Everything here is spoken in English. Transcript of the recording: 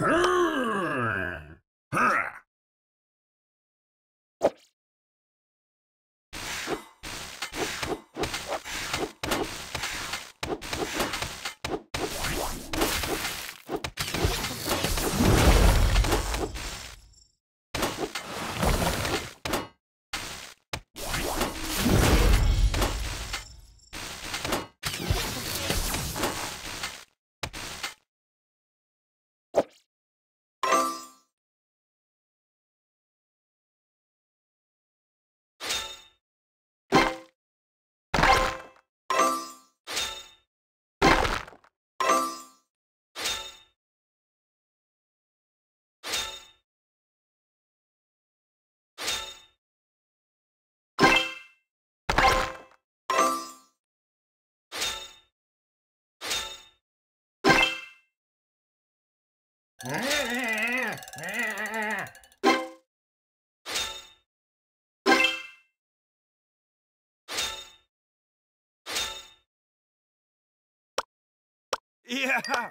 儿 Yeah!